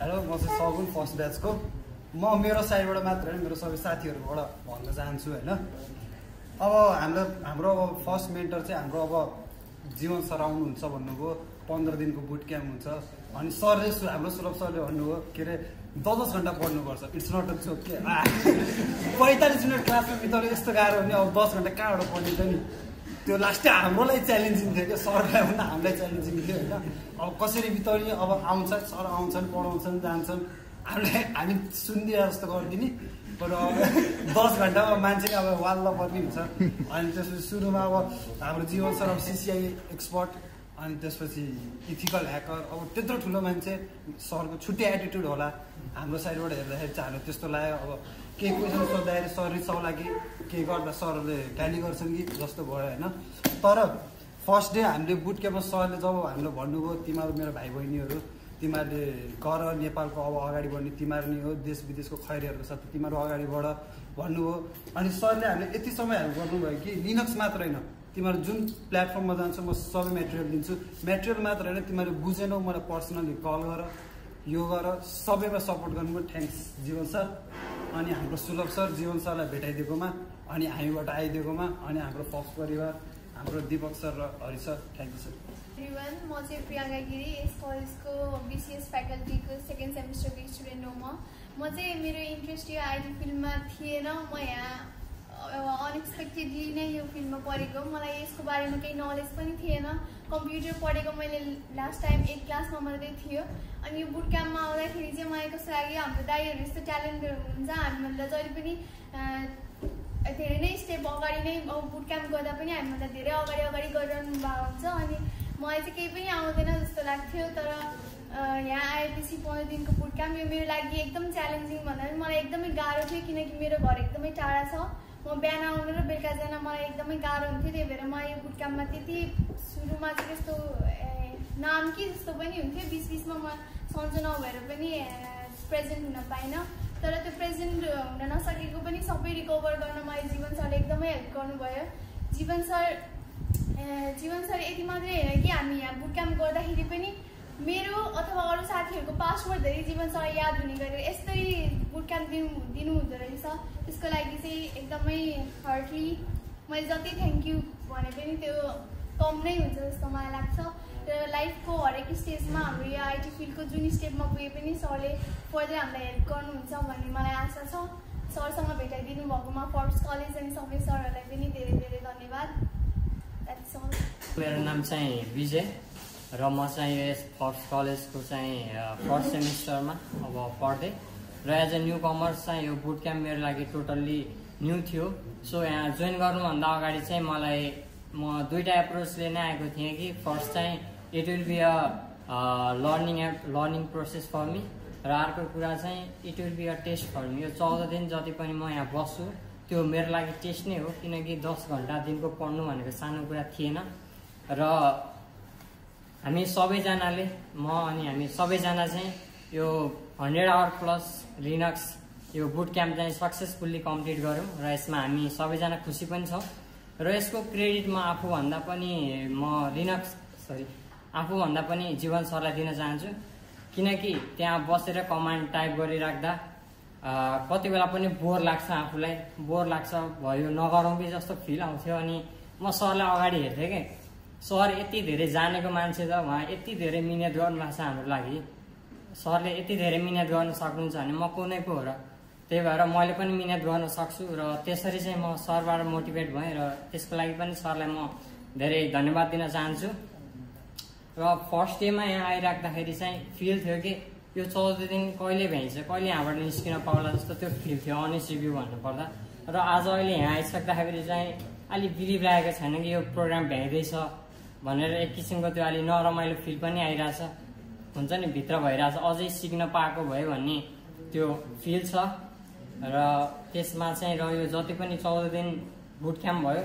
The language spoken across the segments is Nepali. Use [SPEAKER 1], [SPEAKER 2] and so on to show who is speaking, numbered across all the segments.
[SPEAKER 1] हेलो म चाहिँ सगुन फर्स्ट ब्याचको। म मेरो साइडबाट मात्र होइन मेरो सबै साथीहरूबाट भन्न चाहन्छु होइन। अब हाम्रो हाम्रो अब फर्स्ट मेन्टर चाहिँ हाम्रो अब जीवन सर आउनुहुन्छ भन्नुभयो पन्ध्र दिनको बुट क्याम्प हुन्छ। अनि सरले हाम्रो सुलभ सरले भन्नुभयो के अरे दस दस घन्टा पढ्नुपर्छ। इट्स नट अ जोक के? पैँतालिस मिनट क्लासमा बिताउने यस्तो गाह्रो भने अब दस घन्टा कहाँबाट पढिन्छ नि? त्यो लास्टै हाम्रोलाई च्यालेन्जिङ थियो क्या? सरलाई भन्दा हामीलाई च्यालेन्जिङ थियो होइन? अब कसरी बिताउने? अब आउँछ सर आउँछन् पढाउँछन् जान्छन्। हामीलाई हामी सुनिदिएर जस्तो गरिदिने। तर अब दस घन्टामा मान्छे अब वाल्ल पर्ने हुन्छ। अनि त्यसपछि सुरुमा अब हाम्रो जीवन सर अब सिसिआई एक्सपर्ट अनि त्यसपछि इथिकल ह्याकर अब त्यत्रो ठुलो मान्छे सरको छुट्टै एटिट्युड होला। हाम्रो साइडबाट हेर्दाखेरि चाहिँ हामीलाई त्यस्तो लाग्यो। अब केही क्वेसन सोद्धाखेरि सर रिसाउला कि केही गर्दा सरहरूले गाली गर्छन् कि? जस्तो भयो होइन। तर फर्स्ट डे हामीले बुट क्याम्पमा सरले जब हामीलाई भन्नुभयो तिमीहरू मेरो भाइ बहिनीहरू तिमीहरूले गर नेपालको अब अगाडि बढ्ने तिमीहरू नै हो देश विदेशको खैरीहरूको साथ तिमीहरू अगाडि बढ भन्नुभयो। अनि सरले हामीले यति समय हेल्प गर्नुभयो कि लिनक्स मात्र होइन। तिमीहरू जुन प्लेटफर्ममा जान्छौ म सबै मेटेरियल दिन्छु। मेटेरियल मात्र होइन तिमीहरू बुझेनौ मलाई पर्सनली कल गर यो गर सबैमा सपोर्ट गर्नुभयो। थ्याङ्क्स जीवन सर। अनि हाम्रो सुलभ सर जीवन सरलाई भेटाइदिएकोमा अनि हामीबाट आइदिएकोमा अनि हाम्रो फक्स परिवार हाम्रो दिपक सर र Hari sir. Thank you sir
[SPEAKER 2] everyone म चाहिँ प्रियङ्का गिरी यस कलेजको बिसिएस फ्याकल्टीको सेकेन्ड सेमिस्टरको स्टुडेन्ट हो म म चाहिँ मेरो इन्ट्रेस्ट यो आइटी फिल्डमा थिएन। म यहाँ अनएक्सपेक्टेडली नै यो फिल्डमा पढेको। मलाई यसको बारेमा केही नलेज पनि थिएन। कम्प्युटर पढेको मैले लास्ट टाइम एट क्लासमा मात्रै थियो। अनि यो बुट क्याम्पमा आउँदाखेरि चाहिँ मलाई कस्तो लाग्यो हाम्रो दाईहरू यस्तो ट्यालेन्टेड हुनुहुन्छ हामीभन्दा जहिले पनि धेरै नै स्टेप अगाडि नै बुट क्याम्प गर्दा पनि हामीभन्दा धेरै अगाडि अगाडि गरिरहनु भएको हुन्छ। अनि मलाई चाहिँ केही पनि आउँदैन जस्तो लाग्थ्यो तर यहाँ आएपछि पन्ध्र दिनको बुट क्याम्प यो मेरो लागि एकदम च्यालेन्जिङ भन्दा पनि मलाई एकदमै गाह्रो थियो किनकि मेरो घर एकदमै टाढा छ। म बिहान आउनु र बेलुका जान मलाई एकदमै गाह्रो हुन्थ्यो त्यही भएर मलाई यो बुट क्याम्पमा त्यति सुरुमा चाहिँ त्यस्तो नाम कि जस्तो पनि हुन्थ्यो। बिच बिचमा म सन्चो नभएर पनि प्रेजेन्ट हुन पाइनँ। तर त्यो प्रेजेन्ट हुन नसकेको पनि सबै रिकभर गर्न मलाई जीवन सरले एकदमै हेल्प गर्नुभयो। जीवन सर जीवन सर यति मात्रै होइन कि हामी यहाँ बुट क्याम्प गर्दाखेरि पनि मेरो अथवा अरू साथीहरूको पासवर्डधरि जीवन सर याद हुने गरेर यस्तै बुट क्याम्प दिनु दिनुहुँदो रहेछ। त्यसको लागि चाहिँ एकदमै हार्टली मैले जति थ्याङ्क यू भने पनि त्यो कम नै हुन्छ जस्तो मलाई लाग्छ। र लाइफको हरेक स्टेजमा हाम्रो यो आइटी फिल्डको जुन स्टेपमा पुगे पनि सरले फर्दर हामीलाई हेल्प गर्नुहुन्छ भन्ने मलाई आशा छ। सरसँग भेटाइदिनु भएकोमा फर्स्ट कलेज अनि सबै सरहरूलाई पनि धेरै धेरै धन्यवाद।
[SPEAKER 3] मेरो नाम चाहिँ विजय। र म चाहिँ यस फर्स्ट कलेजको चाहिँ फर्स्ट सेमिस्टरमा अब पढ्दै र एज अ न्यू कमर्स चाहिँ यो बुट क्याम्प मेरो लागि टोटल्ली न्यू थियो। सो यहाँ जोइन गर्नुभन्दा अगाडि चाहिँ मलाई म दुईवटा एप्रोचले नै आएको थिएँ कि। फर्स्ट चाहिँ it will be a learning app learning process for me र अर्को कुरा चाहिँ it will be a test for me यो चौध दिन जति पनि म यहाँ बस्छु त्यो मेरो लागि टेस्ट नै हो। किनकि दस घन्टा दिनको पढ्नु भनेको सानो कुरा थिएन। र हामी सबैजनाले म अनि हामी सबैजना चाहिँ यो हन्ड्रेड आवर प्लस लिनक्स यो बुट क्याम्प चाहिँ सक्सेसफुल्ली कम्प्लिट गऱ्यौँ र यसमा हामी सबैजना खुसी पनि छौँ। र यसको क्रेडिट म आफूभन्दा पनि म लिनक्स सरी आफूभन्दा पनि जीवन सरलाई दिन चाहन्छु। किनकि त्यहाँ बसेर कमान्ड टाइप गरिराख्दा कति बेला पनि बोर लाग्छ आफूलाई। बोर लाग्छ भयो नगरौँ कि जस्तो फिल आउँथ्यो अनि म सरलाई अगाडि हेर्थेँ कि? सर यति धेरै जानेको मान्छे त उहाँ यति धेरै मिहिनेत गर्नुभएको छ हाम्रो लागि। सरले यति धेरै मिहिनेत गर्न सक्नुहुन्छ भने म पो हो र। त्यही भएर मैले पनि मिहिनेत गर्न सक्छु र त्यसरी चाहिँ म सरबाट मोटिभेट भएँ र त्यसको लागि पनि सरलाई म धेरै धन्यवाद दिन चाहन्छु। र फर्स्ट डेमा यहाँ आइराख्दाखेरि चाहिँ फिल थियो कि यो चौध दिन कहिले भ्याइन्छ कहिले यहाँबाट निस्किन पाउला जस्तो त्यो फिल थियो अनेस्ट रिभ्यू भन्नुपर्दा। र आज अहिले यहाँ आइसक्दाखेरि चाहिँ अलिक बिलिभ लागेको छैन कि यो प्रोग्राम भ्याइँदैछ। भनेर एक किसिमको त्यो अलिक नरमाइलो फिल पनि आइरहेछ। हुन्छ नि भित्र भइरहेछ। अझै सिक्न पाएको भयो भन्ने त्यो फिल छ। र त्यसमा चाहिँ र यो जति पनि चौध दिन बुट क्याम्प भयो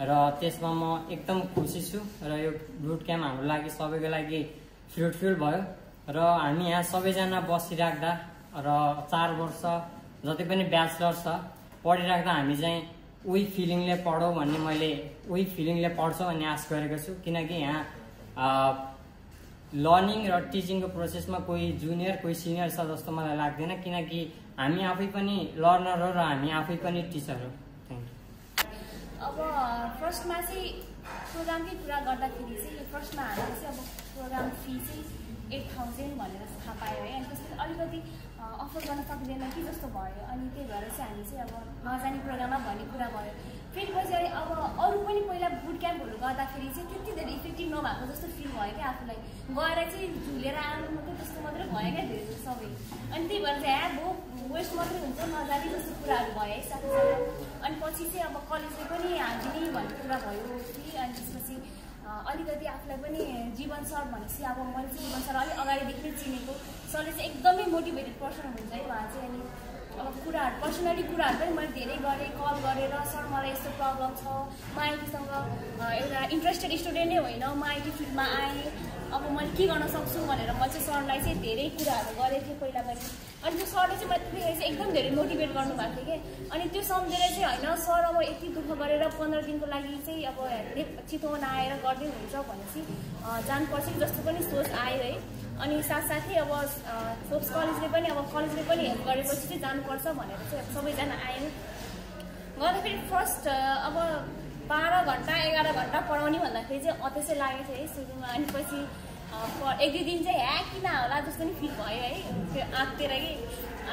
[SPEAKER 3] र त्यसमा म एकदम खुसी छु। र यो बुट क्याम्प हाम्रो लागि सबैको लागि फ्रुटफुल भयो। र हामी यहाँ सबैजना बसिराख्दा र चार वर्ष जति पनि ब्याचलर छ पढिराख्दा हामी चाहिँ उही फिलिङले पढौँ भन्ने मैले उही फिलिङले पढ्छौँ भन्ने आश गरेको छु। किनकि यहाँ लर्निङ र टिचिङको प्रोसेसमा कोही जुनियर कोही सिनियर छ जस्तो मलाई लाग्दैन। किनकि हामी आफै पनि लर्नर हो र हामी आफै पनि टिचर हो। यू
[SPEAKER 4] अब फर्स्टमा चाहिँ प्रोग्रामकै कुरा गर्दाखेरि चाहिँ फर्स्टमा हामीले चाहिँ अब प्रोग्राम फी चाहिँ एट थाउजन्ड भनेर थाहा पायो है। अनि त्यसपछि अलिकति अफर गर्न सकिँदैन कि जस्तो भयो। अनि त्यही भएर चाहिँ हामी चाहिँ अब नजाने प्रोग्राममा भन्ने कुरा भयो। फेरि पछि अब अरू पनि पहिला बुट क्याम्पहरू गर्दाखेरि चाहिँ त्यति धेरै इफेक्टिभ नभएको जस्तो फिल भयो क्या आफूलाई। गएर चाहिँ झुलेर आउनु मात्रै जस्तो मात्रै भयो क्या धेरै सबै। अनि त्यही भएर चाहिँ ह्या भो वेस्ट मात्रै हुन्छ नजाने जस्तो कुराहरू भयो है साथै साथै अनि पछि चाहिँ अब कलेजले पनि हालिदिने भन्ने कुरा भयो। कि अनि त्यसपछि अलिकति आफूलाई पनि जीवन सर भनेपछि अब मैले चाहिँ जीवन सर अलिक अगाडिदेखि नै चिनेको। सरले चाहिँ एकदमै मोटिभेटेड पर्सन हुनुहुन्छ है उहाँ चाहिँ। अनि अब कुराहरू पर्सनली कुराहरू पनि मैले धेरै गरेँ कल गरेर सर मलाई यस्तो प्रब्लम छ। म आइटीसँग एउटा इन्ट्रेस्टेड स्टुडेन्ट नै होइन। म आइटी फिल्डमा आएँ। अब मैले के गर्न सक्छु भनेर म चाहिँ सरलाई चाहिँ धेरै कुराहरू गरेको थिएँ पहिला पनि। अनि त्यो सरले चाहिँ मैले त्यतिखेर चाहिँ एकदम धेरै मोटिभेट गर्नुभएको थियो कि? अनि त्यो सम्झेर चाहिँ होइन सर अब यति दुःख गरेर पन्ध्र दिनको लागि चाहिँ अब धेरै चितवन आएर गर्दै हुन्छ भनेपछि जानुपर्छ जस्तो पनि सोच आयो है। अनि साथसाथै अब सोप्स कलेजले पनि अब कलेजले पनि हेल्प गरेपछि चाहिँ जानुपर्छ भनेर चाहिँ सबैजना आयो। गर्दाखेरि फर्स्ट अब बाह्र घन्टा एघार घन्टा पढाउने भन्दाखेरि चाहिँ अत्यसै लागेको थियो है सुरुमा। अनि पछि एक दुई दिन चाहिँ ह्या किन होला जस्तो नि फिल भयो है। त्यो आँकतिर कि।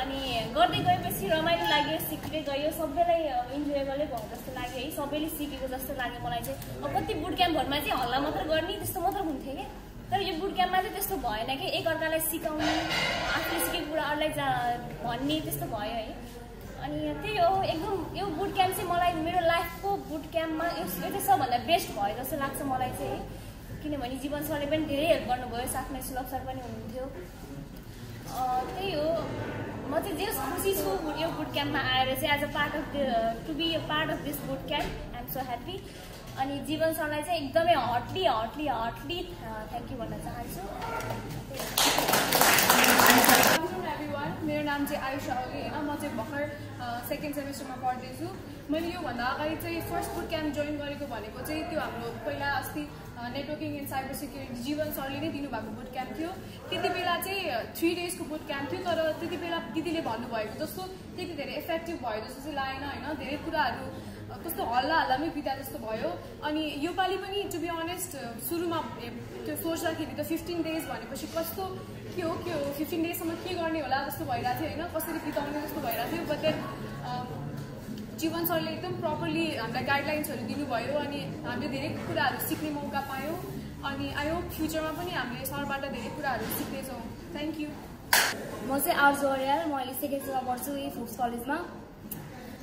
[SPEAKER 4] अनि गर्दै गएपछि रमाइलो लाग्यो सिक्दै गयो। सबैलाई इन्जोयबलै भयो जस्तो लाग्यो है। सबैले सिकेको जस्तो लाग्यो मलाई चाहिँ। अब कति बुट क्याम्पहरूमा चाहिँ हल्ला मात्र गर्ने त्यस्तो मात्र हुन्थ्यो कि तर यो बुट क्याम्पमा चाहिँ त्यस्तो भएन कि। एकअर्कालाई सिकाउने आफूले सिकेको कुरा अरूलाई जा भन्ने त्यस्तो भयो है। अनि त्यही हो एकदम यो बुट क्याम्प चाहिँ मलाई मेरो लाइफको बुट क्याम्पमा यो चाहिँ सबभन्दा बेस्ट भयो जस्तो लाग्छ मलाई चाहिँ। किनभने जीवन सरले पनि धेरै हेल्प गर्नुभयो साथमा सुलभ सर पनि हुनुहुन्थ्यो। त्यही हो। म चाहिँ जे खुसी छु यो बुट क्याम्पमा आएर चाहिँ as a part of to be a part of this boot camp I am so happy अनि जीवन सरलाई चाहिँ एकदमै heartly heartly heartly thank you भन्न चाहन्छु
[SPEAKER 5] आफ्टरनुन एभ्रिवान मेरो नाम चाहिँ आयुषा होइन म चाहिँ भर्खर सेकेन्ड सेमेस्टरमा पढ्दैछु। मैले योभन्दा अगाडि चाहिँ फर्स्ट बुट क्याम्प जोइन गरेको भनेको चाहिँ त्यो हाम्रो पहिला अस्ति नेटवर्किङ एन्ड साइबर सिक्युरिटी जीवन सरले नै दिनुभएको बुट क्याम्प थियो। त्यति बेला चाहिँ थ्री डेजको बुट क्याम्प थियो तर त्यति बेला दिदीले भन्नुभएको जस्तो त्यति धेरै इफेक्टिभ भयो जस्तो चाहिँ लागेन होइन। धेरै कुराहरू कस्तो हल्ला हल्लामै बिता जस्तो भयो। अनि योपालि पनि टु बी अनेस्ट सुरुमा त्यो सोच्दाखेरि त फिफ्टिन डेज भनेपछि कस्तो के हो के हो फिफ्टिन डेजसम्म के गर्ने होला जस्तो भइरहेको थियो होइन? कसरी बिताउने जस्तो भइरहेको थियो बट देन जीवन सरले एकदम प्रपरली हामीलाई गाइडलाइन्सहरू दिनुभयो अनि हामीले धेरै कुराहरू सिक्ने मौका पायौँ। अनि आई होप फ्युचरमा पनि हामीले सरबाट धेरै कुराहरू सिक्नेछौँ। थ्याङ्क यू
[SPEAKER 4] म चाहिँ आर्ज अर्याल म अहिले सेकेन्ड सेवा पढ्छु यही फोक्स कलेजमा।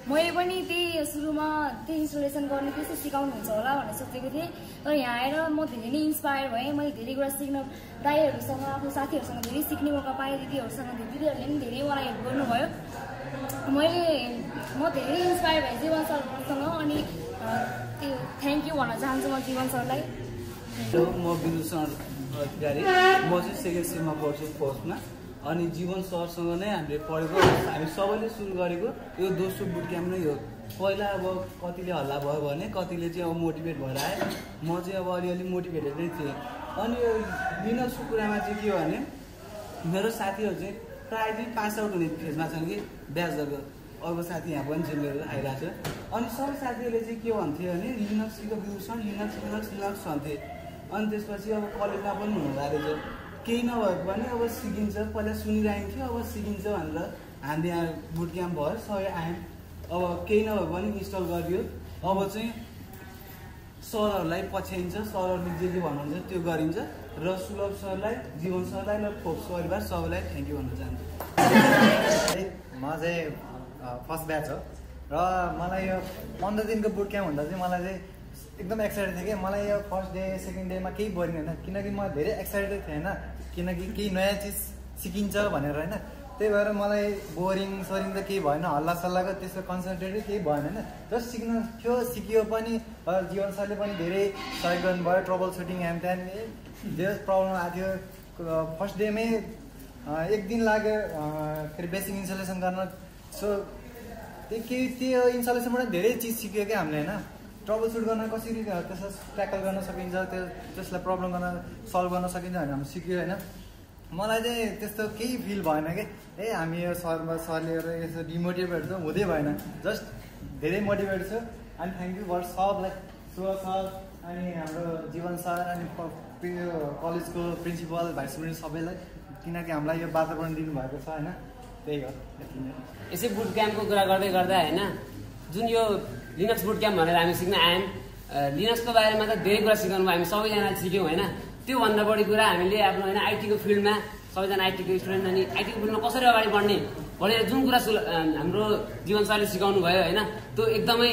[SPEAKER 4] मैले पनि त्यही सुरुमा त्यही इन्स्टलेसन गर्ने त्यस्तो सिकाउनुहुन्छ होला भनेर सोचेको थिएँ। तर यहाँ आएर म धेरै नै इन्सपायर भएँ। मैले धेरै कुरा सिक्न दाईहरूसँग आफ्नो साथीहरूसँग धेरै सिक्ने मौका पाएँ दिदीहरूसँग दिदीहरूले पनि धेरै मलाई हेल्प गर्नुभयो। मैले म धेरै इन्सपायर भएँ जीवन सरसँग अनि त्यो थ्याङ्क यू भन्न चाहन्छु म जीवन सरलाई।
[SPEAKER 6] म विदूषण अधिकारी म चाहिँ सेकेन्ड सेममा पढ्छु फर्स्टमा अनि जीवन सरसँग नै हामीले पढेको हामी सबैले सुरु गरेको यो दोस्रो बुट क्याम्प नै हो। पहिला अब कतिले हल्ला भयो भने कतिले चाहिँ अब मोटिभेट भएर आए। म चाहिँ अब अलिअलि मोटिभेटेड नै थिएँ। अनि यो लिनक्सको कुरामा चाहिँ के हो भने मेरो साथीहरू चाहिँ प्रायः चाहिँ पास आउट हुने फेजमा छन् कि ब्याचहरूको अर्को साथी यहाँ पनि छ मेरो आइरहेको छ। अनि सबै साथीहरूले चाहिँ के भन्थ्यो भने लिनक्स विदूषण लिनक्स लिनक्स लिनक्स भन्थे अनि त्यसपछि अब कलेजमा पनि हुनु रहेछ केही नभए पनि अब सिकिन्छ पहिला सुनिरहेको अब सिकिन्छ भनेर हामीले यहाँ बुट क्याम्प भयो सबै आयौँ अब केही नभए पनि इन्स्टल गरियो। अब चाहिँ सरहरूलाई पछ्याइन्छ सरहरूले जे जे भन्नुहुन्छ त्यो गरिन्छ र सुलभ सरलाई जीवन सरलाई र फोक्स परिवार सबैलाई थ्याङ्क यू भन्न चाहन्छु।
[SPEAKER 7] म चाहिँ फर्स्ट ब्याच हो। र मलाई यो पन्ध्र दिनको बुट क्याम्प हुँदा चाहिँ मलाई चाहिँ एकदम एक्साइटेड थिएँ कि मलाई यो फर्स्ट डे सेकेन्ड डेमा केही बोरिङ होइन। किनकि म धेरै एक्साइटेड थिएँ होइन किनकि केही नयाँ चिज सिकिन्छ भनेर होइन। त्यही भएर मलाई बोरिङ सोरिङ त केही भएन। हल्ला सल्लाको त्यस्तो कन्सन्ट्रेटै केही भएन होइन। जस्ट सिक्न थियो सिकियो पनि। जीवन सरले पनि धेरै सहयोग गर्नुभयो ट्रबल सुटिङ ह्यान त्यान धेरै प्रब्लम आएको थियो। फर्स्ट डेमै एक दिन लाग्यो। फेरि बेसिक इन्सटलेसन गर्न। सो त्यो केही त्यो इन्सटलेसनबाट धेरै चिज सिक्यो क्या हामीले होइन।
[SPEAKER 1] ट्रबल सुट गर्न कसरी त्यसलाई ट्याकल गर्न सकिन्छ त्यो त्यसलाई प्रब्लम गर्न सल्भ गर्न सकिन्छ भनेर हामी सिक्यो होइन। मलाई चाहिँ त्यस्तो केही फिल भएन कि। ए हामी यो सरमा सरले यसो डिमोटिभेट चाहिँ हुँदै भएन। जस्ट धेरै मोटिभेट छु। अनि थ्याङ्क यू फर सबलाई सुरज सर अनि हाम्रो जीवन सर अनि यो कलेजको प्रिन्सिपल भाइस प्रिन्सिपल सबैलाई। किनकि हामीलाई यो वातावरण दिनुभएको छ होइन। त्यही हो।
[SPEAKER 8] यसै बुट क्याम्पको कुरा गर्दै गर्दा होइन। जुन यो लिनक्स बुट क्याम्प भनेर हामी सिक्न आयौँ लिनक्सको बारेमा त धेरै कुरा सिकाउनु हामी सबैजना सिक्यौँ होइन? त्योभन्दा बढी कुरा हामीले आफ्नो होइन आइटीको फिल्डमा सबैजना आइटीको स्टुडेन्ट अनि आइटीको फिल्डमा कसरी अगाडि बढ्ने भनेर जुन कुरा हाम्रो जीवन सिकाउनु भयो होइन? त्यो एकदमै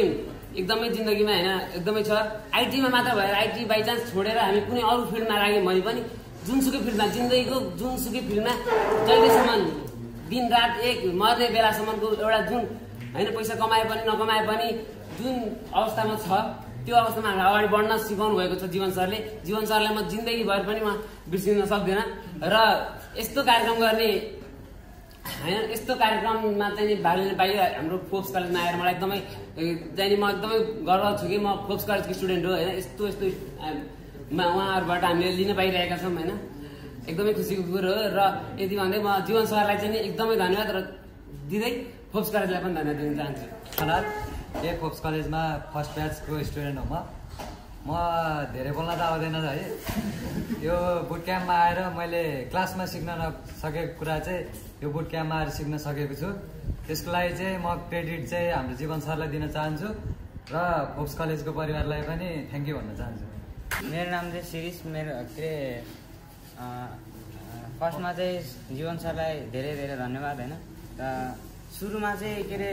[SPEAKER 8] एकदमै जिन्दगीमा होइन एकदमै छ। आइटीमा मात्र भएर आइटी बाइचान्स छोडेर हामी कुनै अरू फिल्डमा लाग्यौँ भने पनि जुनसुकै फिल्डमा जिन्दगीको जुनसुकै फिल्डमा जहिलेसम्म दिन रात एक मर्ने बेलासम्मको एउटा जुन होइन पैसा कमाए पनि नकमाए पनि जुन अवस्थामा छ त्यो अवस्थामा हामीलाई अगाडि बढ्न सिकाउनु भएको छ जीवन सरले। जीवन सरलाई म जिन्दगीभर पनि म बिर्सिन सक्दिनँ। र यस्तो कार्यक्रम गर्ने होइन यस्तो कार्यक्रममा चाहिँ भाग लिन पाइयो हाम्रो फोक्स कलेजमा आएर मलाई एकदमै चाहिँ म एकदमै गर्व छु कि म फोक्स कलेजको स्टुडेन्ट हो होइन यस्तो यस्तो उहाँहरूबाट हामीले लिन पाइरहेका छौँ होइन। एकदमै खुसीको कुरो हो र यति भन्दै म जीवन सरलाई चाहिँ नि एकदमै धन्यवाद र दिँदै फोक्स कलेजलाई पनि धन्यवाद दिन चाहन्छु।
[SPEAKER 6] खनाल ए फोक्स कलेजमा फर्स्ट ब्याचको स्टुडेन्ट हो म। म धेरै बोल्न त आउँदैन है। यो बुट क्याम्पमा आएर मैले क्लासमा सिक्न नसकेको कुरा चाहिँ यो बुट क्याम्पमा आएर सिक्न सकेको छु। त्यसको लागि चाहिँ म क्रेडिट चाहिँ हाम्रो जीवन सरलाई दिन चाहन्छु र फोक्स कलेजको परिवारलाई पनि थ्याङ्क यू भन्न चाहन्छु।
[SPEAKER 9] मेरो नाम चाहिँ शिरिष मेरो के अरे फर्स्टमा चाहिँ जीवन सरलाई धेरै धेरै धन्यवाद होइन? र सुरुमा चाहिँ के अरे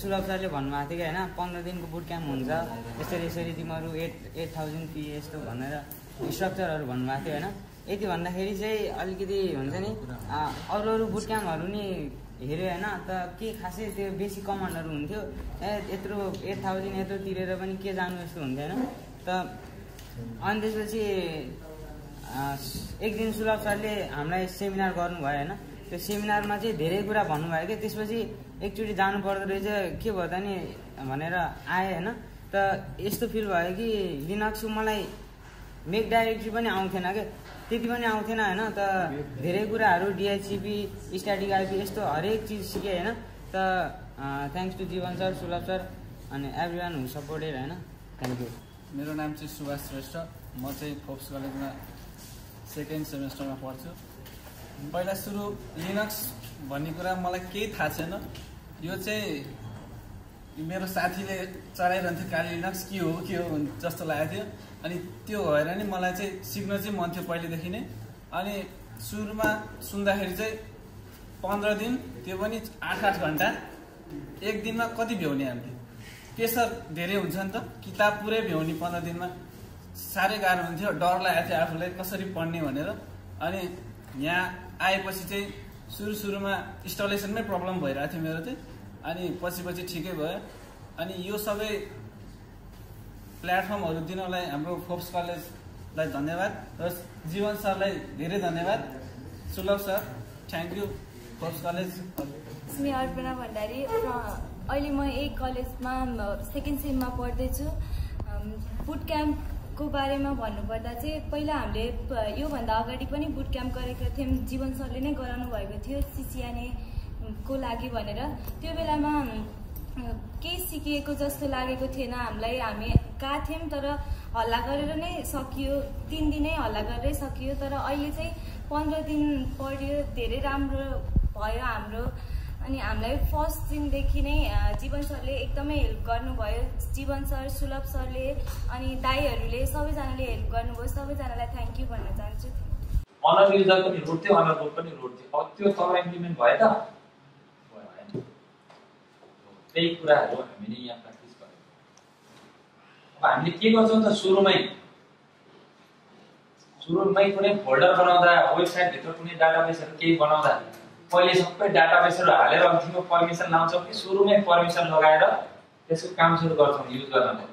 [SPEAKER 9] सुलभ सरले भन्नुभएको थियो कि होइन पन्ध्र दिनको बुट क्याम्प हुन्छ यसरी यसरी तिमीहरू एट एट थाउजन्ड फी यस्तो भनेर स्ट्रक्चरहरू भन्नुभएको थियो होइन? यति भन्दाखेरि चाहिँ अलिकति हुन्छ नि अरू अरू बुट क्याम्पहरू नि हेऱ्यो होइन? त के खासै त्यो बेसी कमान्डहरू हुन्थ्यो? ए यत्रो एट थाउजन्ड यत्रो तिरेर पनि के जानु हुन्थ्यो होइन? त अनि त्यसपछि एक दिन सुलभ सरले हामीलाई सेमिनार गर्नुभयो होइन? त्यो सेमिनारमा चाहिँ धेरै कुरा भन्नुभयो कि? त्यसपछि एकचोटि जानु पर्दो रहेछ। के भयो त नि भनेर आएँ होइन? त यस्तो फिल भयो कि लिनक्सको मलाई मेक डाइरेक्टरी पनि आउँथेन क्या त्यति पनि आउँथेन होइन? त धेरै कुराहरू डिएचसिपी स्ट्याटिक आइपी यस्तो हरेक चिज सिकेँ होइन? त thanks to Jeevan sir Sulabh sir अनि एभ्री वान हु सपोर्टेड होइन? थ्याङ्क यू
[SPEAKER 10] मेरो नाम चाहिँ सुभाष श्रेष्ठ। म चाहिँ फोक्स कलेजमा सेकेन्ड सेमेस्टरमा पढ्छु। पहिला सुरु लिनक्स भन्ने कुरा मलाई केही थाहा छैन। यो चाहिँ मेरो साथीले चलाइरहन्थ्यो काली लिनक्स के हो के हो जस्तो लागेको थियो। अनि त्यो भएर नि मलाई चाहिँ सिक्न चाहिँ मन थियो पहिलेदेखि नै। अनि सुरुमा सुन्दाखेरि चाहिँ पन्ध्र दिन त्यो पनि आठ आठ घन्टा एक दिनमा कति भ्याउने हामीले? प्रेसर धेरै हुन्छ नि त। किताब पुरै भ्याउने पन्ध्र दिनमा। साह्रै गाह्रो हुन्थ्यो। डर लागेको थियो आफूलाई कसरी पढ्ने भनेर। अनि यहाँ आएपछि चाहिँ सुरु सुरुमा इन्स्टलेसनमै प्रब्लम भइरहेको थियो मेरो चाहिँ। अनि पछि पछि ठिकै भयो। अनि यो सबै प्लेटफर्महरू दिनलाई हाम्रो फोक्स कलेजलाई धन्यवाद। र जीवन सरलाई धेरै धन्यवाद। Sulabh sir thank you Fox college
[SPEAKER 11] Arpana Bhandari अहिले म यही कलेजमा सेकेन्ड सेममा पढ्दैछु। बुट क्याम्पको बारेमा भन्नुपर्दा चाहिँ पहिला हामीले योभन्दा अगाडि पनि बुट क्याम्प गरेका थियौँ। जीवन सरले नै गराउनु भएको थियो सिसिआने को लागि भनेर। त्यो बेलामा केही सिकिएको जस्तो लागेको थिएन हामीलाई। हामी गएको थियौँ तर हल्ला गरेर नै सकियो। तिन दिनै हल्ला गरेरै सकियो। तर अहिले चाहिँ पन्ध्र दिन पढ्यो। धेरै राम्रो भयो हाम्रो अनि हामीलाई फर्स्ट दिनदेखि नै जीवन सरले एकदमै हेल्प गर्नुभयो। जीवन सर सुलभ सरले अनि दाईहरूले सबैजनाले हेल्प गर्नुभयो। सबैजनालाई थ्याङ्क यू भन्न चाहन्छु।
[SPEAKER 12] पनि रुट थियो अनर बोर्ड पनि रुट थियो अब त्यो तल इम्प्लिमेन्ट भयो त? त्यही कुराहरू हामीले यहाँ प्र्याक्टिस गर्यौँ। अब हामीले के गर्छौँ त सुरुमै? सुरुमै कुनै फोल्डर बनाउँदा वेबसाइटभित्र कुनै डाटाबेसहरू केही बनाउँदा पहिले सबै डाटाबेसहरू हालेर अन्तिममा पर्मिसन लाउँछौँ कि सुरुमै पर्मिसन लगाएर त्यसको काम सुरु गर्छौँ युज गर्नलाई।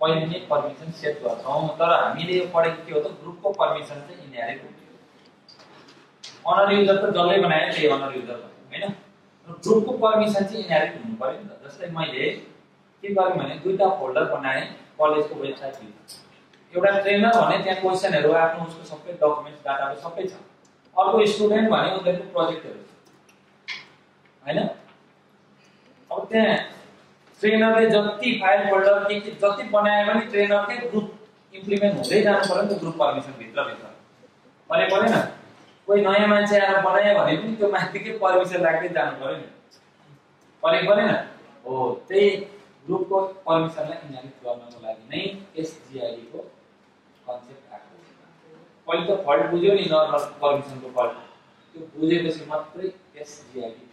[SPEAKER 12] पहिले नै पर्मिसन सेट गर्छौँ तर हामीले यो पढेको के हो त ग्रुपको पर्मिसन चाहिँ इन्हेरिट हुन्छ अनर युजर त जसले बनायो त्यही अनर युजर होइन? ग्रुपको पर्मिसन चाहिँ इन्हेरिट हुनु पऱ्यो नि त। जस्तै मैले के गरेँ भने दुईवटा फोल्डर बनाएँ कलेजको वेबसाइटमा एउटा ट्रेनर भने त्यहाँ क्वेसनहरू आफ्नो उसको सबै डकुमेन्ट्स डाटाबेस सबै छ। अर्को स्टुडेन्ट भने उनीहरूको प्रोजेक्टहरू छ। होइन? अब त्यहाँ ट्रेनरले जति फाइल फोल्डर के के जति बनाए पनि ट्रेनरकै ग्रुप इम्प्लिमेन्ट हुँदै जानु पऱ्यो नि त ग्रुप पर्मिसन भित्रभित्र। भने परेन। कोही नयाँ मान्छे आएर बनायो भने पनि त्यो माथिकै पर्मिसन लाग्दै जानु पऱ्यो नि। परेको परेन। हो त्यही ग्रुपको पर्मिसनलाई इन्हालिट गर्नको लागि नै एसजिआइडीको कन्सेप्ट आएको पहिले त फल्ट बुझ्यो नि नर्मल पर्मिसनको फल्ट त्यो बुझेपछि मात्रै एसजिआइडी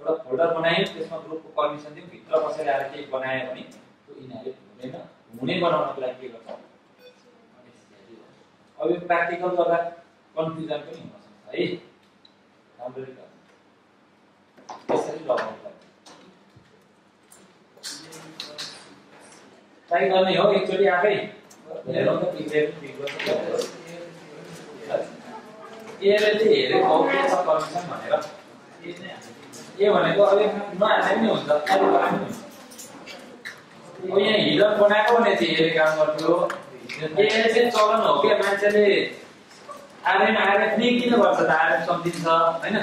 [SPEAKER 12] एउटा फोल्डर बनायो त्यसमा ग्रुपको पर्मिसन दियो भित्र कसैले आएर केही बनायो भने त्यो इन्हालिट हुँदैन। हुने बनाउनको लागि के गर्छ। अब यो प्र्याक्टिकल गर्दा कन्फ्युजन पनि हुनसक्छ है? राम्ररी त्यसरी लगाउनु पर्छ ट्राई गर्ने हो एकचोटि आफै। हेरौँ त बिग्रेको यसले चाहिँ हेरेको हो के छ भनेर। ए भनेको अलिक नहाल्ने पनि हुन्छ अलिक पनि हुन्छ यहाँ हिडर बनाएको भने चाहिँ यसले काम गर्थ्यो ए चाहिँ चलन हो क्या मान्छेले आरएम आरएफ नै किन गर्छ त आरएफ सम्झिन्छ होइन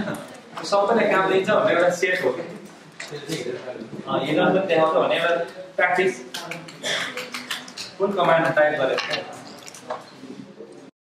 [SPEAKER 12] सबैले काम दिन्छ भन्ने एउटा सेट हो क्या देखाउँछ भने एउटा प्र्याक्टिस कुन कमान्ड टाइप गरेको